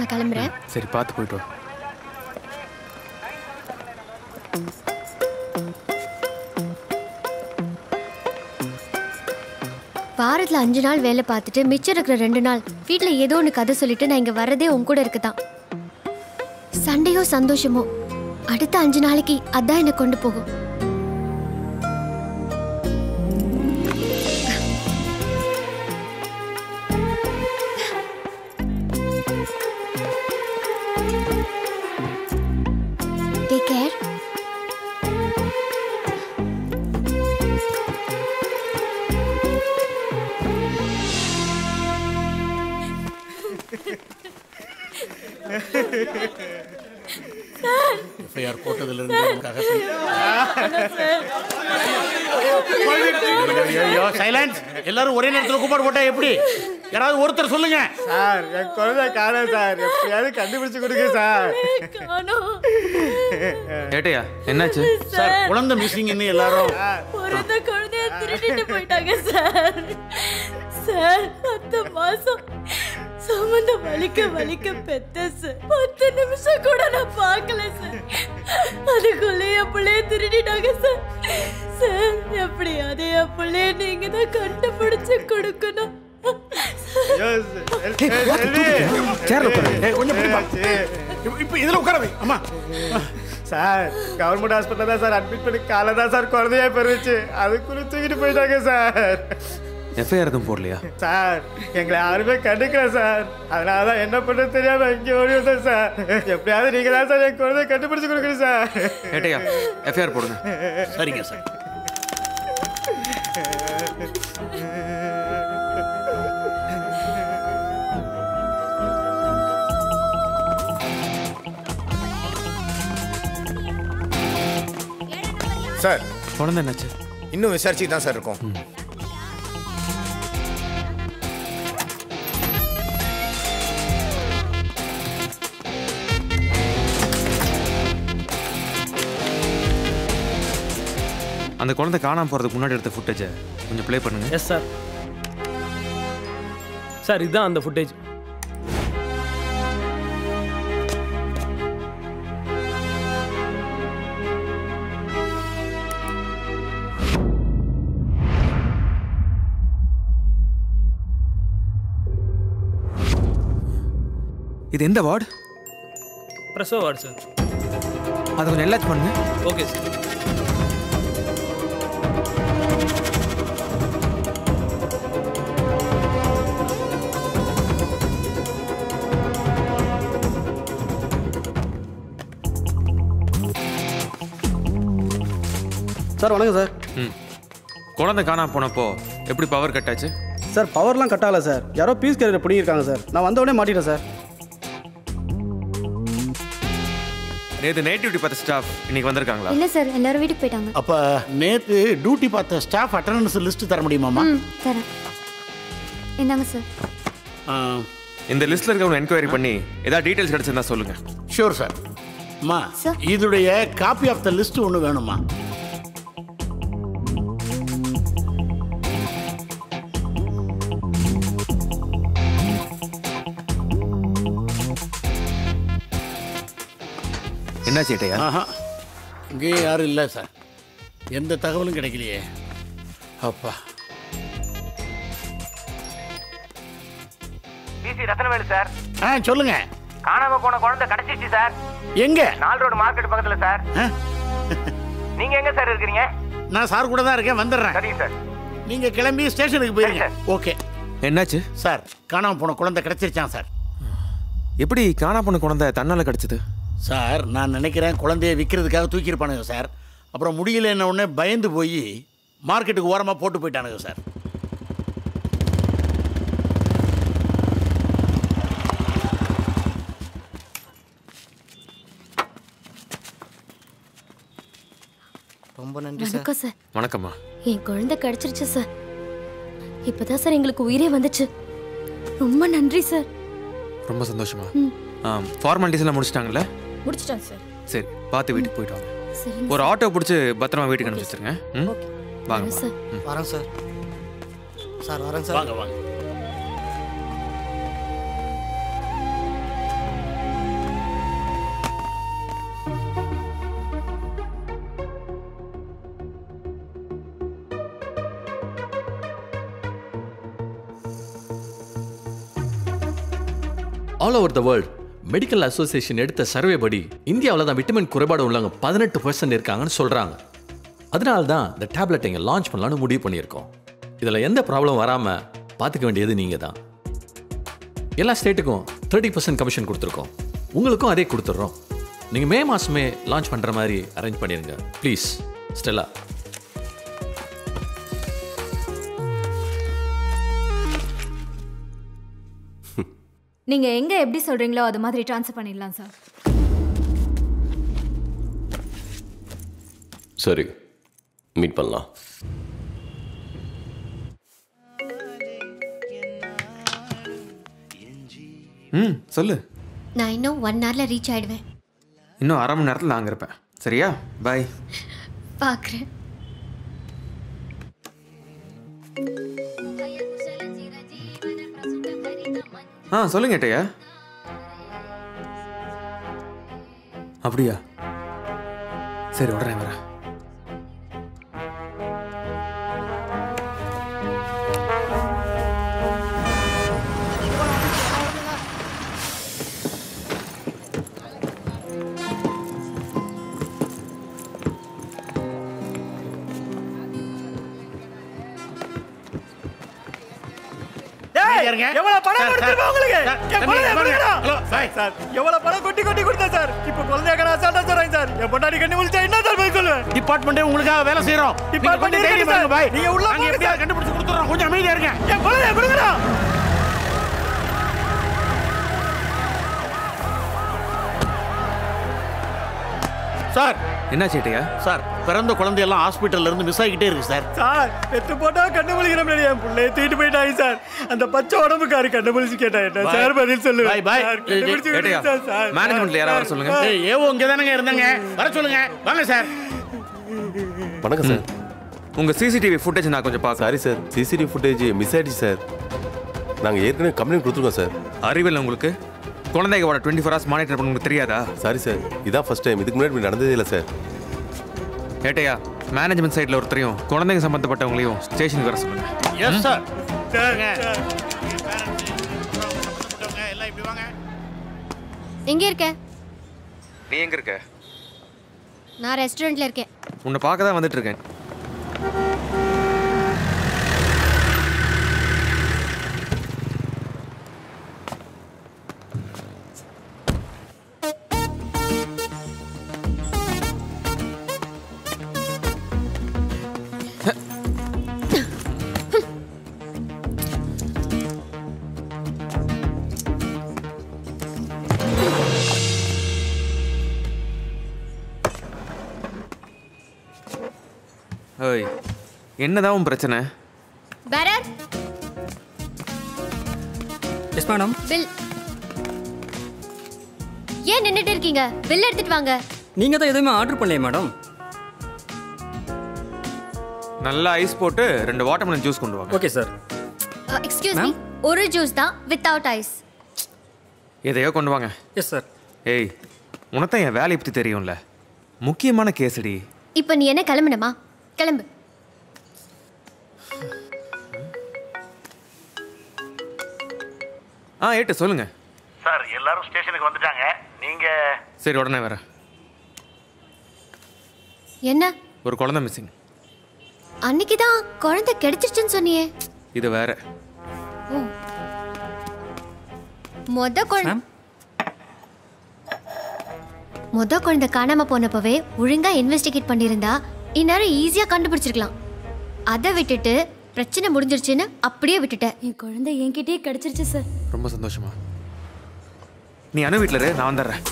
நான் கிளம்புறேன். சரி பார்த்து போயிட்டு வா. வாரத்துல அஞ்சு நாள் வேலை பார்த்துட்டு மிச்சம் இருக்கிற ரெண்டு நாள் வீட்ல ஏதோ ஒன்று கதை சொல்லிட்டு நான் இங்க வர்றதே உன் கூட இருக்குதான் சண்டையோ சந்தோஷமோ அடுத்த அஞ்சு நாளைக்கு அதான் என்னை கொண்டு போகும். எஃப்ஐஆர் போட்டதுலேருந்து சைலன்ஸ் எல்லாரும் ஒரே நேரத்தில் கூப்பாடு போட்டா எப்படி? யாராவது ஒருத்தர் சொல்லுங்க. சார் என் குழந்தை காணோம் சார். எப்படியாவது கண்டுபிடிச்சு கொடுங்க சார். ஏட்டையா என்னாச்சு? சார் குழந்தை மிஸ்ஸிங்னு எல்லாரும். குழந்தைய திருடிட்டு போயிட்டாங்க சார். சார் பத்து மாசம் சம்மந்த வலிக்க வலிக்க பெத்த சார் பத்து நிமிஷம் கூட நான் பார்க்கல சார் அதுக்குள்ளே என் பிள்ளைய திருடிட்டாங்க சார் சார் எப்படியாவது என் பிள்ளைய நீங்க தான் கண்டுபிடிச்சு கொடுக்கணும்? சார் கவர்மெண்ட் ஹாஸ்பிட்டல் தான் சார் அட்மிட் பண்ணி காலை தான் சார் குழந்தையா பெருச்சு அதுக்குள்ள தூக்கிட்டு போயிட்டாங்க சார் எஃப்ஐஆர் எதுவும் போடலையா? சார் எங்களை யாருமே கண்டுக்கல சார். அதனால தான் என்ன பண்ணுறது தெரியாம இங்கே ஓடி வந்தேன் சார். எப்படியாவது நீங்க தான் சார் என் குழந்தைய கண்டுபிடிச்சு கொடுக்கணும் சார். ஏட்டையா எஃப்ஐஆர் போடுங்க. சரிங்க சார். சார். குழந்தை என்னாச்சு? இன்னும் விசாரிச்சுட்டு தான் சார் இருக்கோம். அந்த குழந்தை காணாம போறதுக்கு முன்னாடி எடுத்த ஃபுட்டேஜை கொஞ்சம் ப்ளே பண்ணுங்க. எஸ் சார் சார் இதுதான் அந்த ஃபுட்டேஜ் இது எந்த வார்டு? பிரசவ வார்டு சார் அதை கொஞ்சம் எல்லாச் பண்ணுங்க. ஓகே சார் சார் வணக்கம் சார். ம். குழந்தை காணாம போனப்போ எப்படி பவர் கட் ஆச்சு? சார் பவர்லாம் கட் ஆகல சார். யாரோ பீஸ் கேரியர் பிடிங்கிருக்காங்க சார். நான் வந்த உடனே மாட்டிட்டேன் சார். நேற்று நைட் டியூட்டி பார்த்த ஸ்டாஃப் இன்னைக்கு வந்திருக்காங்களா? இல்ல சார் எல்லாரும் வீட்டுக்கு போயிட்டாங்க. அப்ப நேத்து டியூட்டி பார்த்த ஸ்டாஃப் அட்டண்டன்ஸ் லிஸ்ட் தர முடியுமாமா தரேன். இந்தாங்க சார். இந்த லிஸ்ட்ல இருக்கவங்க என்கொயரி பண்ணி ஏதாவது டீடைல்ஸ் கிடைச்சிருந்தா சொல்லுங்க. ஷூர் சார் அம்மா. இதுடைய காப்பி ஆஃப் த லிஸ்ட் ஒன்று வேணுமா என்னாச்சு ஏட்டையா ஆஹா. இங்கேயும் யாரும் இல்லை சார். எந்த தகவலும் கிடைக்கலையே. அப்பா. PC Rathnavelu sir. ஆ சொல்லுங்க. காணாம போன குழந்தை கிடைச்சிருச்சு சார். எங்க? நால் ரோடு மார்க்கெட் பக்கத்துல சார். ஆ? நீங்க எங்க சார் இருக்கிறீங்க? நான் சார் கூட தான் இருக்கேன் வந்துடுறேன். சரிங்க சார். நீங்க கிளம்பி ஸ்டேஷனுக்கு போயிருங்க. சரி, ஓகே. என்னாச்சு? சார் காணாம போன குழந்தை கிடைச்சிருச்சான் சார். எப்படி காணா போன குழந்தை தன்னால கிடைச்சது? சார் நான் நினைக்கிறேன் குழந்தைய விற்கிறதுக்காக தூக்கியிருப்பானுங்க சார். அப்புறம் முடியல என்ன உடனே பயந்து போய் மார்க்கெட்டுக்கு ஓரமாக போட்டு போயிட்டானுங்க சார். ரொம்ப நன்றி சார். வணக்கம் சார். வணக்கம்மா. என் குழந்தை கிடைச்சிருச்சு சார். இப்பதான் சார் எங்களுக்கு உயிரே வந்துச்சு. ரொம்ப நன்றி சார். ரொம்ப சந்தோஷமா. ஃபார்மாலிட்டிஸ் எல்லாம் முடிச்சிட்டாங்கல்ல? முடிச்சிட்டேன் சார். சரி பார்த்து வீட்டுக்கு போயிட்டு வாங்க. ஒரு ஆட்டோ பிடிச்சி பத்திரமா வீட்டுக்கு அனுப்பிச்சு வச்சிருங்க. வாங்க சார். வரேன் சார். சார் வரேன் சார். வாங்க வாங்க. All over the world medical association எடுத்த சர்வே படி இந்தியாவில் தான் விட்டமின் குறைபாடு உள்ளவங்க பதினெட்டு பர்சன்ட் இருக்காங்கன்னு சொல்கிறாங்க அதனால தான் இந்த டேப்லெட் இங்கே லான்ச் பண்ணலான்னு முடிவு பண்ணியிருக்கோம். இதில் எந்த ப்ராப்ளம் வராமல் பார்த்துக்க வேண்டியது நீங்கள் தான் எல்லா ஸ்டேட்டுக்கும் தேர்ட்டி பர்சன்ட் கமிஷன் கொடுத்துருக்கோம். உங்களுக்கும் அதே கொடுத்துட்றோம் நீங்கள் மே மாதமே லான்ச் பண்ணுற மாதிரி அரேஞ்ச் பண்ணிடுங்க ப்ளீஸ் ஸ்டெல்லா நீங்க எங்க எப்படி சொல்றீங்களோ அது மாதிரி ட்ரான்ஸ்ஃபர் பண்ணிடலாம் சார் சரி மீட் பண்ணலாம். ம் சொல்லு. நான் இன்னும் ஒன் ஹவர்ல ரீச் ஆயிடுவேன். இன்னும் அரை மணி நேரத்தில் நான் அங்கே இருப்பேன். சரியா? பாய் பார்க்குறேன் ஆ சொல்லுங்க ஏட்டையா அப்படியா? சரி உடனே வரேன். எவ்வளவு பணம் கொடுத்துருக்கோம் உங்களுக்கு. சார் எவ்வளவு பணம் கொட்டி கொட்டி கொடுத்தேன் சார். இப்போ குழந்தைய கடை அசால்ட்டா சொல்றேன் சார். என் பொண்டாடி கண்ணி விழிச்சா என்ன சார் போய் சொல்லுவேன்? டிபார்ட்மெண்ட்டே உங்களுக்காக வேலை செய்யறோம் டிபார்ட்மெண்ட் தைரியம் பாருங்க பாய். நீங்க உள்ள போங்க எப்படியாவது. கண்டுபிடிச்சு கொடுத்துறோம் கொஞ்சம் அமைதியா இருங்க. என் குழந்தைய கொடுங்கடா சார் என்ன சேட்டையா? சார் பிறந்த குழந்தையெல்லாம் ஹாஸ்பிட்டல்ல இருந்து மிஸ் ஆகிட்டே இருக்கு சார். சார் பெத்து போட்டா கண்ணு முழிக்கிற மாதிரி என் பிள்ளைய தூக்கிட்டு போயிட்டாங்க சார். அந்த பச்சை உடம்புக்காரு கண்ணு முழிச்சு கேட்டா என்ன. சார் பதில் சொல்லு பாய், பாய். சார், மேனேஜ்மெண்ட்ல யாராவது வர சொல்லுங்க? ஏய், ஏவோ இங்க தானங்க இருந்தாங்க. வர சொல்லுங்க. வாங்க சார். வணக்கம் சார். உங்க சிசிடிவி ஃபுட்டேஜ் நான் கொஞ்சம் பார்க்க sorry sir. CCTV footage miss ஆயிடுச்சு சார். நாங்கள் ஏற்கனவே கம்ப்ளைண்ட் கொடுத்துருக்கோம் சார். அறிவில்லை உங்களுக்கு? குழந்தைகளோட டுவெண்ட்டி ஃபோர் ஹவர்ஸ் மானிட்டர் பண்ண உங்களுக்கு தெரியாதா? சாரி சார் இதான் ஃபர்ஸ்ட் டைம் இதுக்கு முன்னாடி நடந்ததே இல்லை சார் ஏட்டையா மேனேஜ்மெண்ட் சைடில் ஒருத்தரையும் குழந்தைங்க சம்மந்தப்பட்டவங்களையும் ஸ்டேஷனுக்கு வர சொல்லுங்க. எஸ் சார் எங்க இருக்க? நீ எங்க இருக்க? நான் ரெஸ்டாரண்ட்ல இருக்கேன். உன்னை பார்க்க தான் வந்துட்டு இருக்கேன். ஏய் என்னதான் உன் பிரச்சனை? Bearer yes madam bill. ஏன் நின்னுட்டு இருக்கீங்க? பில் எடுத்துட்டு வாங்க. நீங்க தான் எதுவுமே ஆர்டர் பண்ணலையே மேடம் நல்லா ஐஸ் போட்டு ரெண்டு வாட்டர்மெலன் ஜூஸ் கொண்டு வாங்க. ஓகே சார் எக்ஸ்கியூஸ் மீ ஒரு ஜூஸ் தான் வித்தவுட் ஐஸ் எதையோ கொண்டு வாங்க. எஸ் சார் ஏய் உனத்தான் என் வேலையை பற்றி தெரியும்ல? முக்கியமான கேசடி. இப்போ நீ என்ன கிளம்பணுமா? கிளம்பு. ஆ ஏட்டு சொல்லுங்க. சார் எல்லாரும் ஸ்டேஷனுக்கு வந்துட்டாங்க. நீங்க சரி உடனே வரேன் என்ன? ஒரு குழந்தை மிஸ்ஸிங் அன்னைக்கு தான் குழந்தை கிடைச்சிருச்சுன்னு சொன்னியே. இது வேற. மொத குழந்தை மொத குழந்தை காணாம போனப்பவே ஒழுங்கா இன்வெஸ்டிகேட் பண்ணியிருந்தா இந்நேரம் ஈஸியா கண்டுபிடிச்சிருக்கலாம். அதை விட்டுட்டு பிரச்சனை முடிஞ்சிருச்சுன்னு அப்படியே விட்டுட்டேன் என் குழந்தை என்கிட்டயே கிடைச்சிருச்சு சார் ரொம்ப சந்தோஷமா. நீ அனு வீட்டில் நான் வந்துடுறேன்.